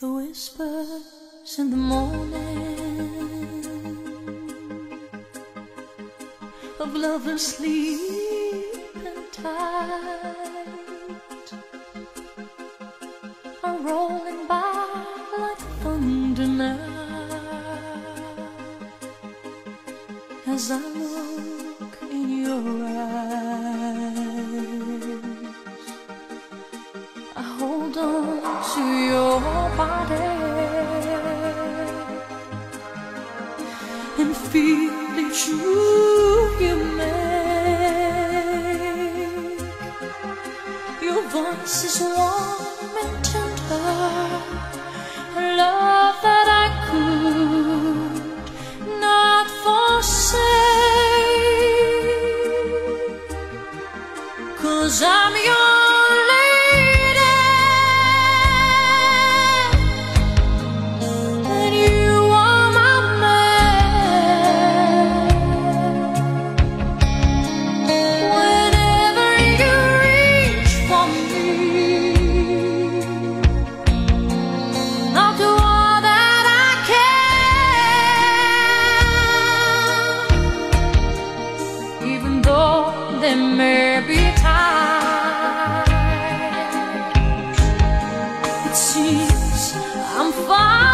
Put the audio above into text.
The whispers in the morning of love lovers sleeping tight are rolling by like thunder now as I look in your eyes. I hold on to your and feel each move you make. Your voice is warm and tender, a love that I could not forsake. Cause I'm there may be it seems I'm far